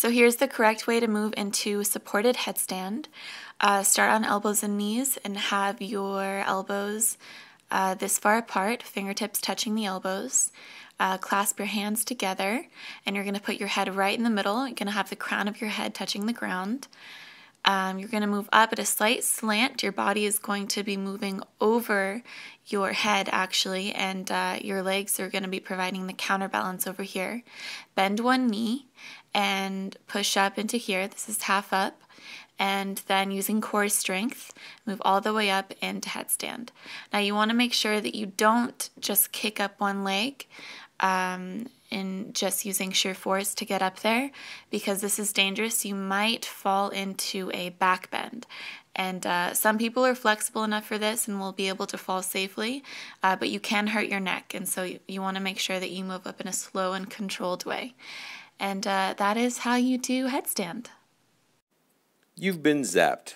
So here's the correct way to move into supported headstand. Uh, start on elbows and knees and have your elbows uh, this far apart, fingertips touching the elbows. Uh, clasp your hands together and you're going to put your head right in the middle. You're going to have the crown of your head touching the ground. Um, you're going to move up at a slight slant. Your body is going to be moving over your head, actually, and uh, your legs are going to be providing the counterbalance over here. Bend one knee and push up into here. This is half up. And then using core strength, move all the way up into headstand. Now, you want to make sure that you don't just kick up one leg. Um, in just using sheer force to get up there because this is dangerous. You might fall into a back bend. And uh, some people are flexible enough for this and will be able to fall safely, uh, but you can hurt your neck. And so you, you want to make sure that you move up in a slow and controlled way. And uh, that is how you do headstand. You've been zapped.